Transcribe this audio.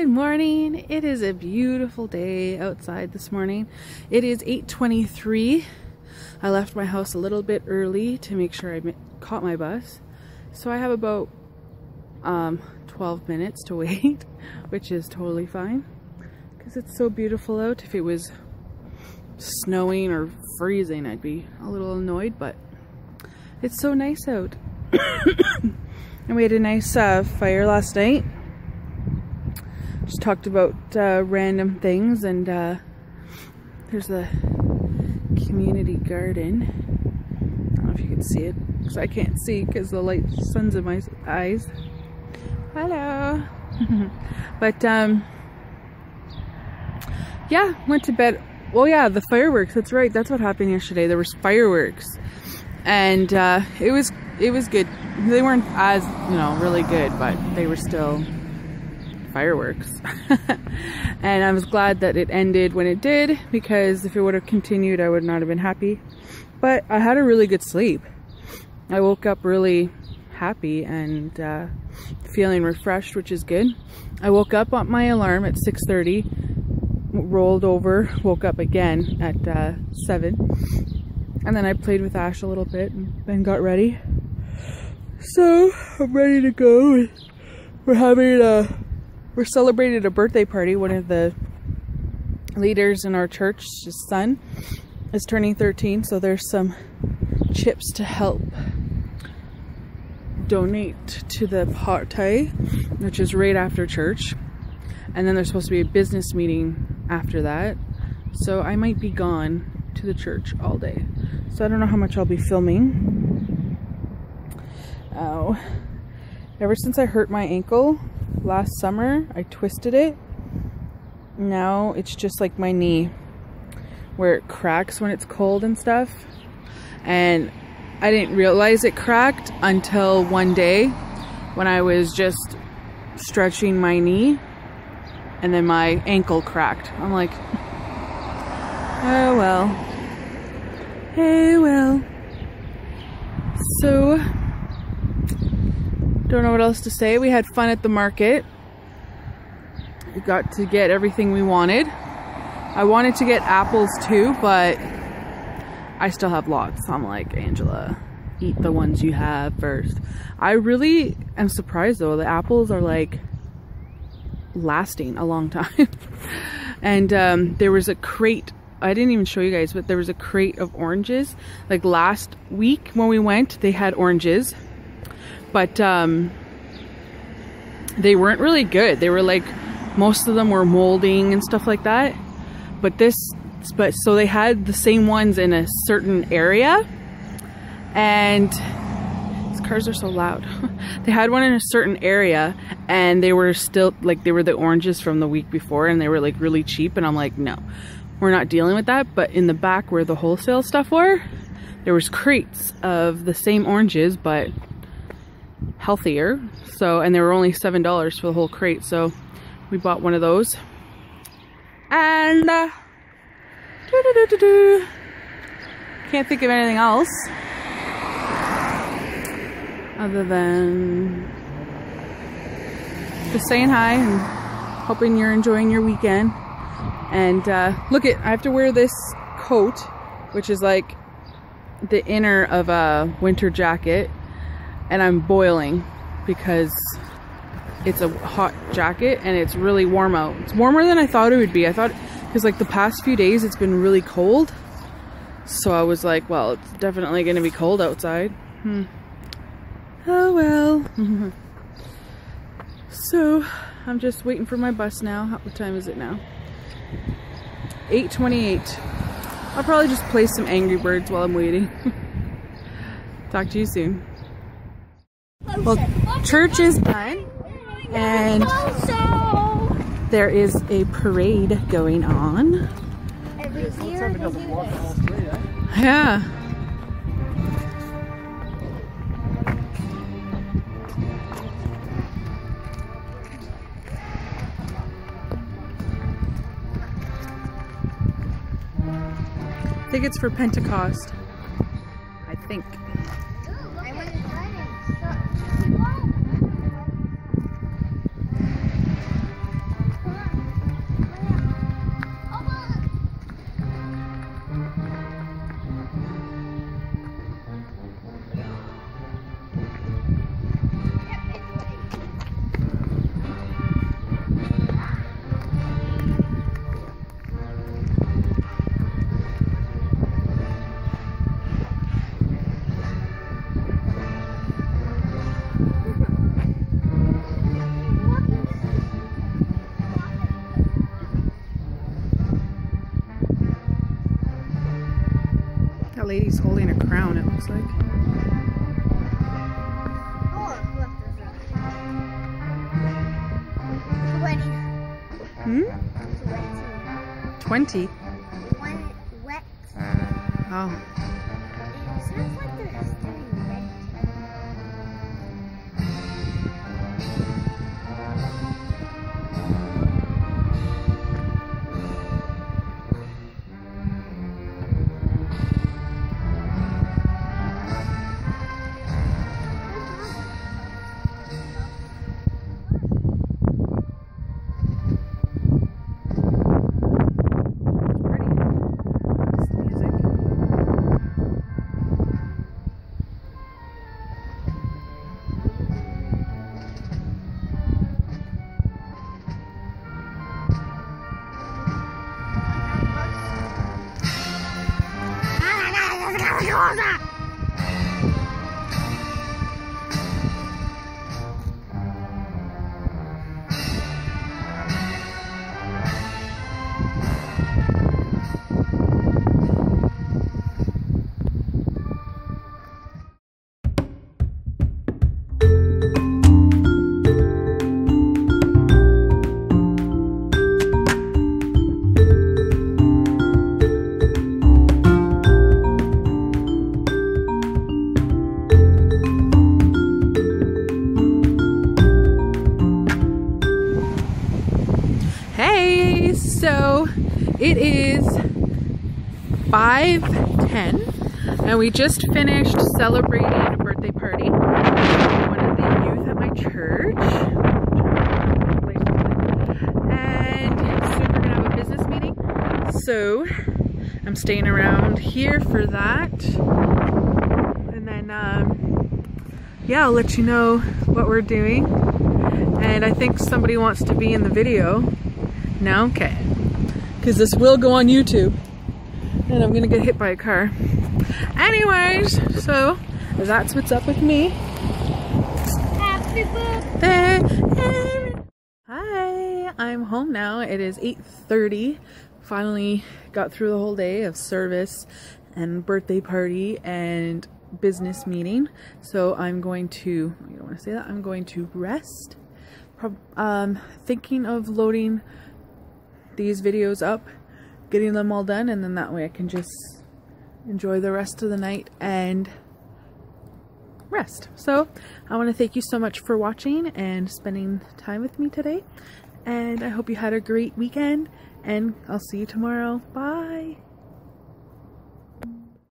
Good morning. It is a beautiful day outside this morning. It is 8.23. I left my house a little bit early to make sure I caught my bus. So I have about um, 12 minutes to wait, which is totally fine because it's so beautiful out. If it was snowing or freezing, I'd be a little annoyed, but it's so nice out. and we had a nice uh, fire last night talked about uh, random things and uh, there's the community garden. I don't know if you can see it because I can't see because the light sun's in my eyes. Hello. but um, yeah, went to bed. Well, yeah, the fireworks. That's right. That's what happened yesterday. There was fireworks, and uh, it was it was good. They weren't as you know really good, but they were still fireworks. and I was glad that it ended when it did because if it would have continued, I would not have been happy. But I had a really good sleep. I woke up really happy and uh, feeling refreshed, which is good. I woke up on my alarm at 6.30, rolled over, woke up again at uh, 7. And then I played with Ash a little bit and then got ready. So I'm ready to go. We're having a we're celebrating a birthday party. One of the leaders in our church, his son, is turning 13, so there's some chips to help donate to the party, which is right after church. And then there's supposed to be a business meeting after that. So I might be gone to the church all day. So I don't know how much I'll be filming. Oh. Ever since I hurt my ankle, last summer. I twisted it. Now it's just like my knee where it cracks when it's cold and stuff. And I didn't realize it cracked until one day when I was just stretching my knee and then my ankle cracked. I'm like, oh well. Hey well. So don't know what else to say. We had fun at the market. We got to get everything we wanted. I wanted to get apples too, but I still have lots. I'm like, Angela, eat the ones you have first. I really am surprised though. The apples are like lasting a long time. and um, there was a crate I didn't even show you guys, but there was a crate of oranges. Like last week when we went, they had oranges but um, they weren't really good. They were like, most of them were molding and stuff like that. But this, but so they had the same ones in a certain area, and these cars are so loud. they had one in a certain area, and they were still like they were the oranges from the week before, and they were like really cheap. And I'm like, no, we're not dealing with that. But in the back where the wholesale stuff were, there was crates of the same oranges, but healthier. So, and they were only $7 for the whole crate. So we bought one of those. And, uh, doo -doo -doo can't think of anything else. Other than just saying hi and hoping you're enjoying your weekend. And uh, look at, I have to wear this coat, which is like the inner of a winter jacket and I'm boiling because it's a hot jacket and it's really warm out. It's warmer than I thought it would be. I thought, because like the past few days it's been really cold. So I was like, well, it's definitely going to be cold outside. Hmm. Oh well. so I'm just waiting for my bus now. What time is it now? 8.28. I'll probably just play some Angry Birds while I'm waiting. Talk to you soon. Well, church is done and there is a parade going on. Yeah. I think it's for Pentecost. I think. What? Lady's holding a crown, it looks like. Look, there's a Hmm? 20. 20? One wet. Oh. どう？So it is 5:10 and we just finished celebrating a birthday party one of the youth at my church. And soon we're gonna have a business meeting. So I'm staying around here for that. And then um, yeah, I'll let you know what we're doing. And I think somebody wants to be in the video. No? Okay. Because this will go on YouTube. And I'm going to get hit by a car. Anyways, so that's what's up with me. Happy birthday. Hi, I'm home now. It is 8.30. Finally got through the whole day of service and birthday party and business meeting. So I'm going to, you don't want to say that, I'm going to rest. Um, thinking of loading these videos up, getting them all done, and then that way I can just enjoy the rest of the night and rest. So I want to thank you so much for watching and spending time with me today. And I hope you had a great weekend and I'll see you tomorrow. Bye.